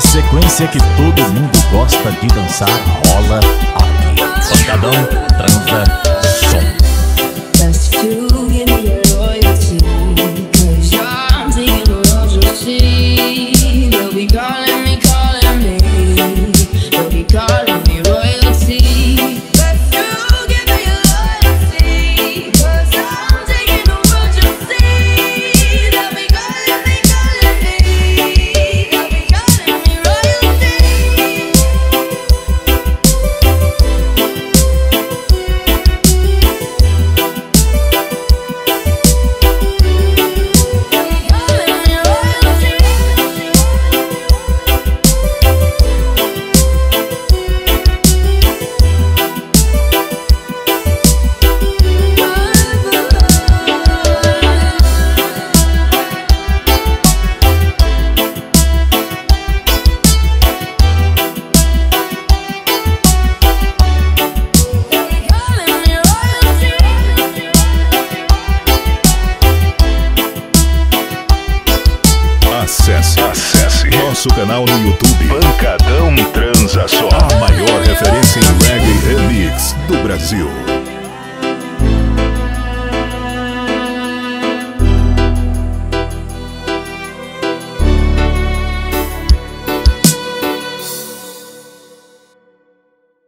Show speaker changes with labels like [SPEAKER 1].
[SPEAKER 1] A sequência que todo mundo gosta de dançar rola aqui. Pancadão, transa,
[SPEAKER 2] Acesse, acesse nosso canal no YouTube.
[SPEAKER 3] Pancadão Transa Só.
[SPEAKER 2] A maior referência em reggae